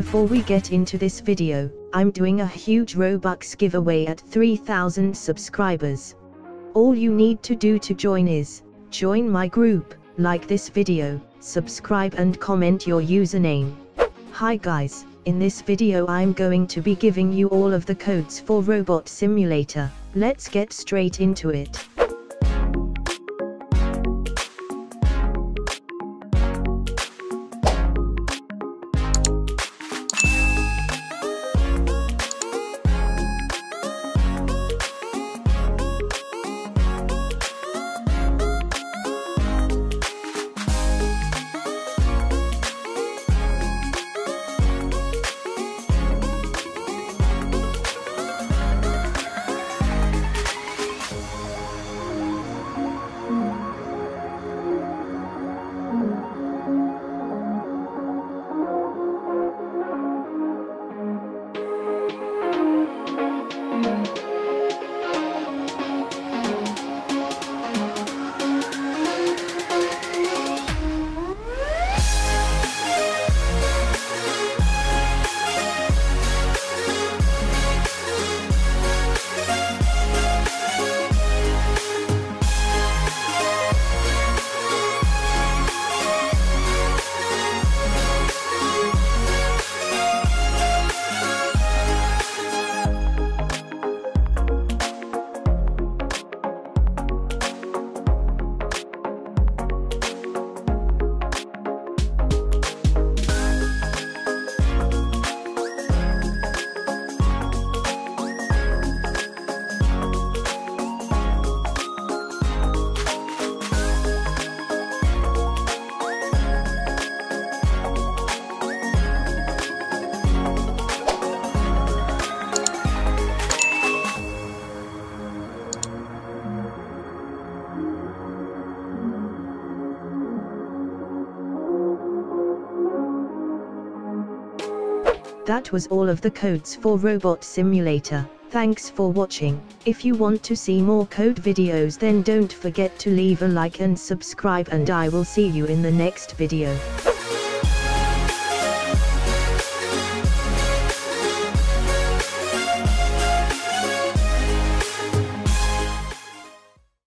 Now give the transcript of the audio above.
before we get into this video, I'm doing a huge Robux giveaway at 3000 subscribers. All you need to do to join is, join my group, like this video, subscribe and comment your username. Hi guys, in this video I'm going to be giving you all of the codes for Robot Simulator, let's get straight into it. That was all of the codes for Robot Simulator. Thanks for watching. If you want to see more code videos then don't forget to leave a like and subscribe and I will see you in the next video.